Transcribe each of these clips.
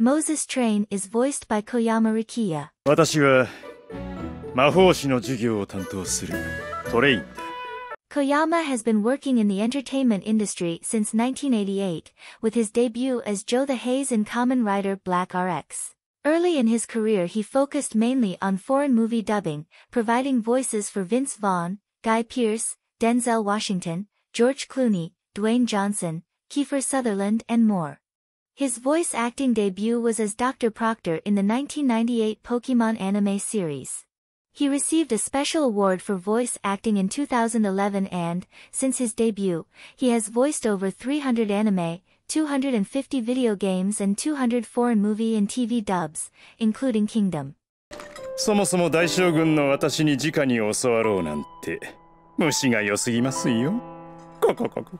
Mozus Trein is voiced by Koyama Rikiya. Koyama has been working in the entertainment industry since 1988, with his debut as Joe the Hayes in Kamen Rider Black RX. Early in his career he focused mainly on foreign movie dubbing, providing voices for Vince Vaughn, Guy Pearce, Denzel Washington, George Clooney, Dwayne Johnson, Kiefer Sutherland and more. His voice acting debut was as Dr. Proctor in the 1998 Pokemon anime series. He received a special award for voice acting in 2011 and, since his debut, he has voiced over 300 anime, 250 video games and 200 foreign movie and TV dubs, including Kingdom. そもそも大将軍の私に直に教わろうなんて虫が良すぎますよここここ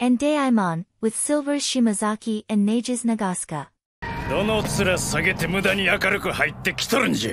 And Daimon, with Silver's Shimazaki and Nage's Nagaska. どの面下げて無駄に明るく入ってきとるんじゃ